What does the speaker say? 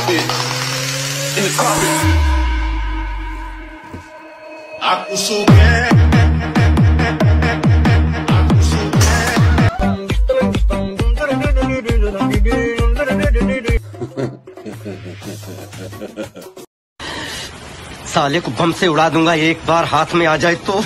carpet, in the carpet. Aku suka Aku suka साले को बम से उड़ा दूँगा एक बार हाथ में आ जाए तो